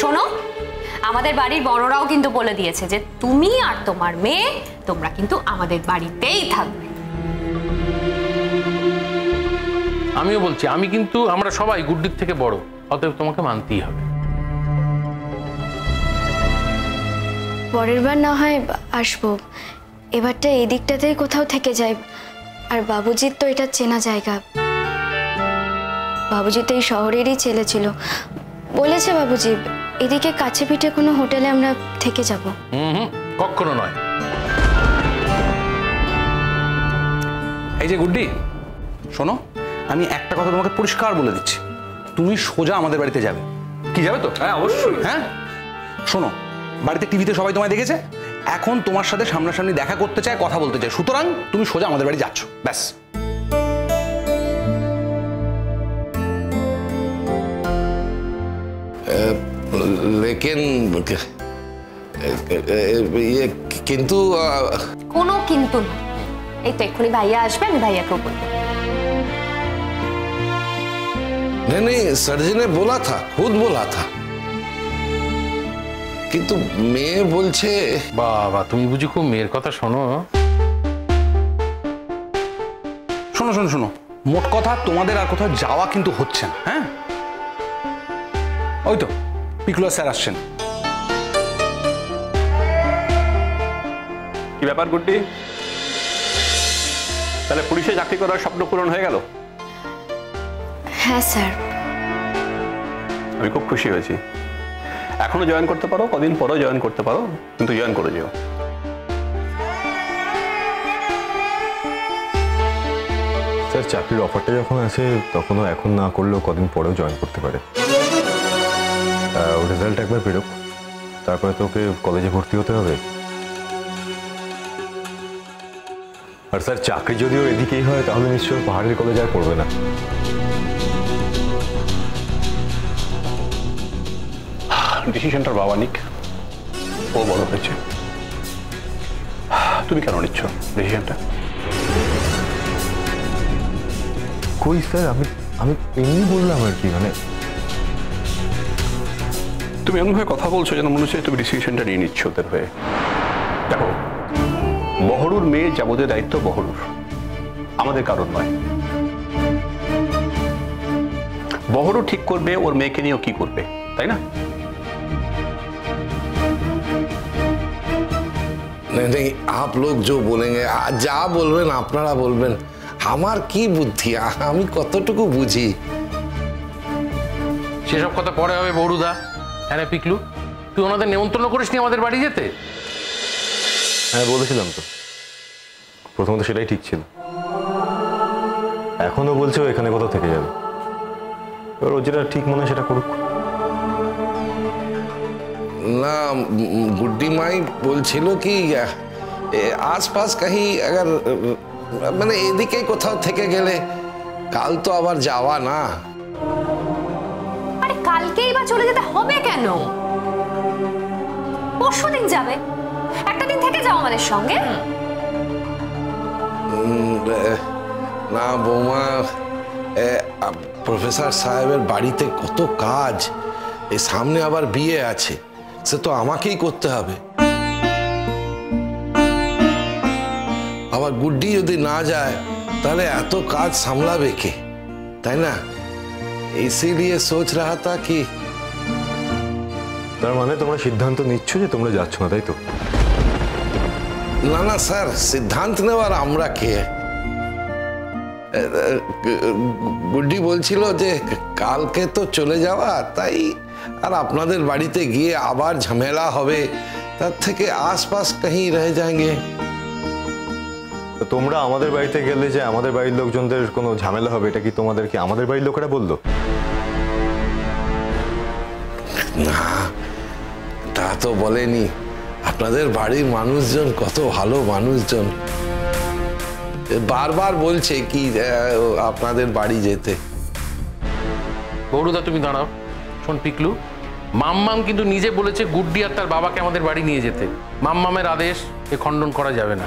শোনো আমাদের বাড়ির বড়রাও কিন্তু বলে দিয়েছে যে তুমি আর তোমার মেয়ে তোমরা কিন্তু আমাদের বাড়িতেই থাকবে। আমিও বলছি আমি কিন্তু আমরা সবাই গুড্ডির থেকে বড় অতএব তোমাকে মানতেই হবে। পরের বার না হয় আসব। এবারটা এই দিকটাতেই কোথাও থেকে যাই আর বাবুজির তো এটা চেনা জায়গা। বাবুজি তো এই শহরেরই ছেলে ছিল। বলেছে বাবুজি এদিকে কাছে পিঠে কোনো হোটেলে আমরা থেকে যাব। হুম হুম কখনো নয়। এই যে গুড্ডি শোনো আমি একটা কথা তোমাকে পরিষ্কার বলে দিচ্ছি। তুমি সোজা আমাদের বাড়িতে যাবে। কি যাবে তো? হ্যাঁ অবশ্যই। হ্যাঁ? শোনো বাড়িতে টিভিতে সবাই তোমায় দেখেছে? এখন তোমার সাথে সামনাসামনি দেখা করতে চায় কথা বলতে চায়। সুতরাং তুমি সোজা আমাদের বাড়ি যাচ্ছ। ব্যাস। लेकिन ये किंतु কোনো কিন্তু না এই তো এক্ষুনি ভাইয়া আসবে আমি ভাইয়াকেও বলবো नहीं नहीं सर जी ने बोला था खुद बोला था কিন্তু মেয়ে বলছে বাবা তুমি বুঝি খুব মেয়ের কথা শোনো শোনো শোনো শোনো মোট কথা তোমাদের আর কোথাও যাওয়া কিন্তু হচ্ছে না হ্যাঁ ওই তো পিকুলার স্যার আসছেন। কি ব্যাপার গুড্ডি? তাহলে পুলিশে চাকরি করার স্বপ্ন পূরণ হয়ে গেল? হ্যাঁ স্যার। আমি খুব খুশি হয়েছি। এখনও জয়েন করতে পারো কদিন পরেও জয়েন করতে পারো কিন্তু জয়েন করে যেও। স্যার চাকরির অফারটা যখন আছে তখনও এখন না করলেও কদিন পরেও জয়েন করতে পারে। রেজাল্ট একবার বেরোক। তারপরে তো ওকে কলেজে ভর্তি হতে হবে। আর স্যার চাকরি যদিও এদিকেই হয় তাহলে নিশ্চয়ই পাহাড়ের কলেজ আর পড়বে না। ডিসিশনটার বাবা নিক। ও বড় হয়েছে। তুমি কেন নিচ্ছ ডিসিশনটা কই স্যার আমি আমি এমনি বললাম আর কি মানে তুমি এমনভাবে কথা বলছো যেন মনে হচ্ছে তুমি ডিসিশনটা নিয়ে নিচ্ছ ওদের হয়ে দেখো বহরুর মেয়ে যাবতীয় দায়িত্ব বহরুর আমাদের কারণ নয় বহরু ঠিক করবে ওর মেয়েকে নিয়ে ও কি করবে তাই না नहीं नहीं आप लोग जो बोलेंगे आ- যা বলবেন আপনারা বলবেন আমার কি বুদ্ধি আমি কতটুকু বুঝি সেসব কথা পরে হবে বড়ুদা হ্যাঁ পিকলু তুই ওনাদের নেমন্ত্রণ করিস আমাদের বাড়ি যেতে? হ্যাঁ বলেছিলাম তো। প্রথমত সেটাই ঠিক ছিল। এখনও বলছে ও এখানে কোথাও থেকে যাবে। এবার ও যেটা ঠিক মনে হয় সেটা করুক। না গুড্ডিমাই বলছিল কি আশপাশ কাহি মানে এদিকে কোথাও থেকে গেলে কাল তো আবার যাওয়া না। চলে যেতে হবে কেন পরশু দিন যাবে একটা দিন থেকে যাও আমাদের সঙ্গে উম, আহ, না বৌমা এ, আ, প্রফেসর সাহেবের বাড়িতে কত কাজ এই সামনে আবার বিয়ে আছে সে তো আমাকেই করতে হবে আবার গুড্ডি যদি না যায় তাহলে এত কাজ সামলাবে কে তাই না इसीलिए सोच रहा था कि তার মানে তোমরা সিদ্ধান্ত নিচ্ছ যে তোমরা যাচ্ছ না তাই তো? না না স্যার সিদ্ধান্ত নেওয়ার আমরা কে? গুড্ডি বলছিল যে কালকে তো চলে যাওয়া তাই আর আপনাদের বাড়িতে গিয়ে আবার ঝামেলা হবে তার থেকে আশপাশ কাহি রয়ে যায়গে। তোমরা আমাদের বাড়িতে গেলে যে আমাদের বাড়ির লোকজনদের কোনো ঝামেলা হবে এটা কি তোমাদেরকে আমাদের বাড়ির লোকেরা বলল? না তা তো বলেনি। আপনাদের বাড়ির মানুষজন কত ভালো মানুষজন। বারবার বলছে কি আপনাদের বাড়ি যেতে। বড়ুদা তুমি দাঁড়াও। শোন পিকলু। মাম্মাম কিন্তু নিজে বলেছে গুড্ডি আর তার বাবাকে আমাদের বাড়ি নিয়ে যেতে। মাম্মামের আদেশ এ খণ্ডন করা যাবে না।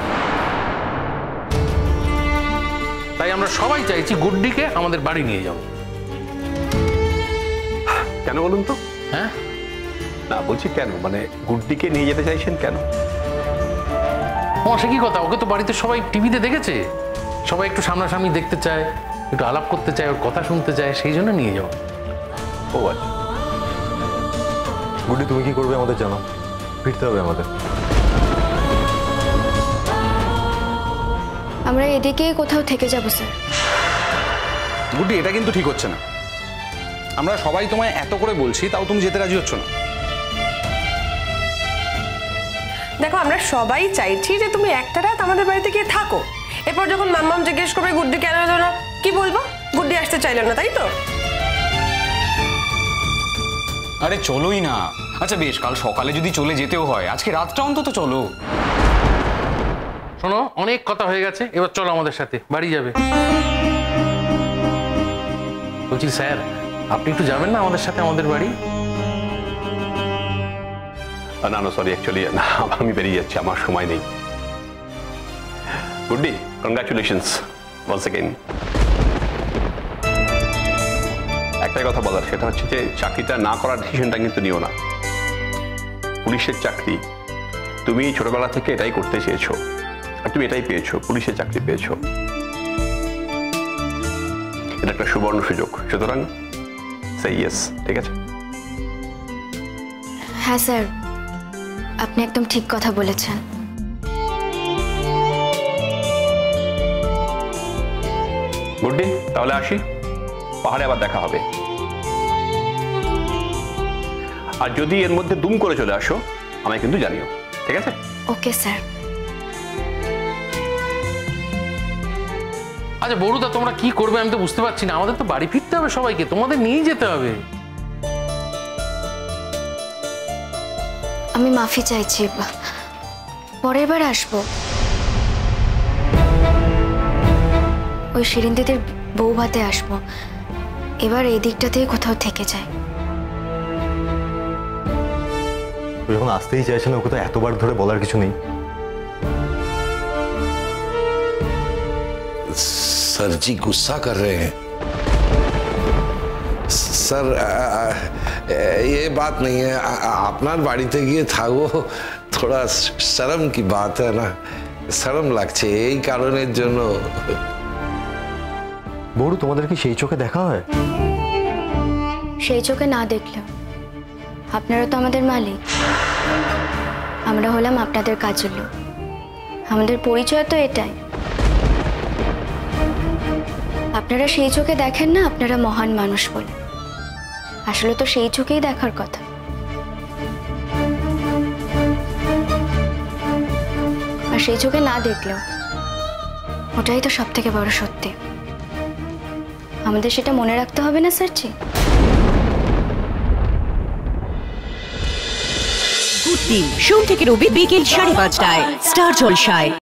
তাই আমরা সবাই চাইছি গুড্ডিকে আমাদের বাড়ি নিয়ে যাও। কেন বলুন তো? হ্যাঁ? না বলছি কেন? মানে গুড্ডিকে নিয়ে যেতে চাইছেন কেন? সে কি কথা? ওকে তো বাড়িতে সবাই টিভিতে দেখেছে। সবাই একটু সামনাসামনি দেখতে চায় একটু আলাপ করতে চায় ওর কথা শুনতে চায় সেই জন্য নিয়ে যাও ও আচ্ছা। গুড্ডি তুমি কি করবে আমাদের জানো? ফিরতে হবে আমাদের। আমরা এদিকেই কোথাও থেকে যাব স্যার। গুড্ডি এটা কিন্তু ঠিক হচ্ছে না। আমরা সবাই তোমায় এত করে বলছি তাও তুমি যেতে রাজি হচ্ছ না। দেখো আমরা সবাই চাইছি যে তুমি একটা রাত আমাদের বাড়িতে গিয়ে থাকো। এরপর যখন মাম্মাম জিজ্ঞেস করবে গুড্ডি কেন এলো না? কি বলব? গুড্ডি আসতে চাইলো না তাই তো? আরে চলোই না। আচ্ছা বেশ কাল সকালে যদি চলে যেতেও হয় আজকে রাতটা অন্তত চলো। শোনো অনেক কথা হয়ে গেছে এবার চলো আমাদের সাথে বাড়ি যাবে। বলছি স্যার আপনি একটু যাবেন না আমাদের সাথে আমাদের বাড়ি? না না সরি অ্যাকচুয়ালি না, আমি বেরিয়ে যাচ্ছি, আমার সময় নেই। গুড্ডি কনগ্রাচুলেশনস ওয়ান্স অ্যাগেন একটাই কথা বলার, সেটা হচ্ছে যে চাকরিটা না করার ডিসিশনটা কিন্তু নিও না। পুলিশের চাকরি। তুমি ছোটবেলা থেকে এটাই করতে চেয়েছো, আর তুমি এটাই পেয়েছ, পুলিশের চাকরি পেয়েছ। এটা একটা সুবর্ণ সুযোগ। সুতরাং সেই ইয়েস ঠিক আছে? হ্যাঁ স্যার। আপনি একদম ঠিক কথা বলেছেন। গুড্ডি তাহলে আসি। পাহাড়ে আবার দেখা হবে। আর যদি এর মধ্যে দুম করে চলে আসো আমায় কিন্তু জানিও। ঠিক আছে? Okay sir. আচ্ছা বড়ুদা তোমরা কি করবে আমি তো বুঝতে পারছি না। আমাদের তো বাড়ি ফিরতে হবে সবাইকে। তোমাদের নিয়েই যেতে হবে। আমি মাফি চাইছি পরের বার আসবো ওই শিরিন দিদির বউ ভাতে আসবো এবার এই দিকটাতেই কোথাও থেকে যায় ও যখন আসতেই চাইছে না ওকে তো এতবার ধরে বলার কিছু নেই सर जी गुस्सा कर रहे हैं স্যার এ বাত নেই হ্যাঁ। আপনার বাড়িতে গিয়ে থাকব থোড়া শরম কি বাত হ্যাঁ না? শরম লাগছে এই কারণের জন্য। বড়ু তোমাদের কি সেই চোখে দেখা হয়? সেই চোখে না দেখলাম। আপনারা তো আমাদের মালিক। আমরা হলাম আপনাদের কাজের লোক। আমাদের পরিচয় তো এটাই। আপনারা সেই চোখে দেখেন না আপনারা মহান মানুষ বলে। আসলে তো সেই চোখেই দেখার কথা। আর সেই চোখে না দেখলেও ওটাই তো সব থেকে বড় সত্যি। আমাদের সেটা মনে রাখতে হবে না, স্যারজি? গুড সোম থেকে রবি বিকেল সাড়ে পাঁচটায়, স্টার জলসায়।